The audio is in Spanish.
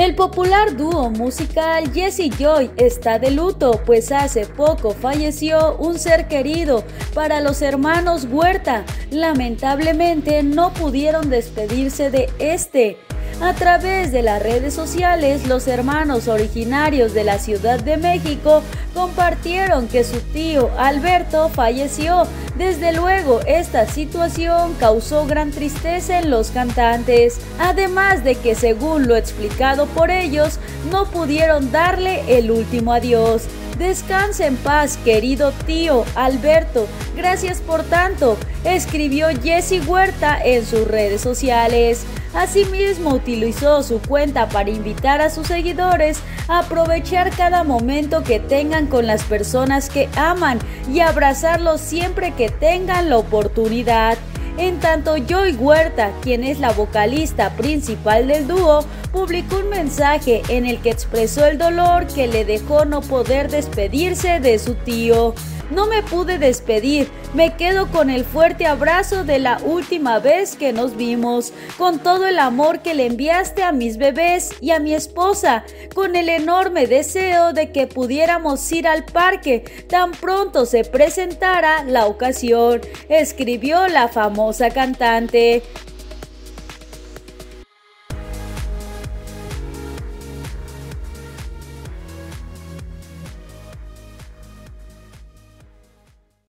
El popular dúo musical Jesse Joy está de luto, pues hace poco falleció un ser querido para los hermanos Huerta. Lamentablemente no pudieron despedirse de este. A través de las redes sociales, los hermanos originarios de la Ciudad de México compartieron que su tío Alberto falleció. Desde luego, esta situación causó gran tristeza en los cantantes, además de que según lo explicado por ellos, no pudieron darle el último adiós. Descansa en paz, querido tío Alberto. Gracias por tanto, escribió Jesse Huerta en sus redes sociales. Asimismo, utilizó su cuenta para invitar a sus seguidores a aprovechar cada momento que tengan con las personas que aman y abrazarlos siempre que tengan la oportunidad. En tanto, Joy Huerta, quien es la vocalista principal del dúo, publicó un mensaje en el que expresó el dolor que le dejó no poder despedirse de su tío. No me pude despedir, me quedo con el fuerte abrazo de la última vez que nos vimos, con todo el amor que le enviaste a mis bebés y a mi esposa, con el enorme deseo de que pudiéramos ir al parque tan pronto se presentara la ocasión, escribió la famosa cantante.